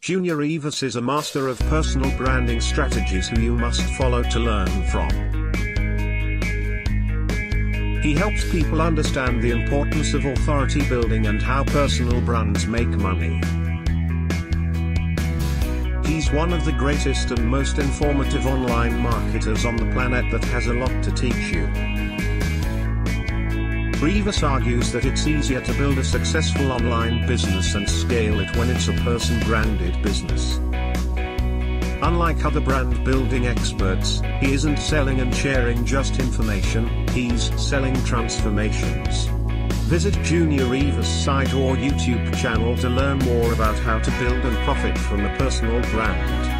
Junior Rivas is a master of personal branding strategies who you must follow to learn from. He helps people understand the importance of authority building and how personal brands make money. He's one of the greatest and most informative online marketers on the planet that has a lot to teach you. Rivas argues that it's easier to build a successful online business and scale it when it's a person-branded business. Unlike other brand building experts, he isn't selling and sharing just information, he's selling transformations. Visit Junior Rivas' site or YouTube channel to learn more about how to build and profit from a personal brand.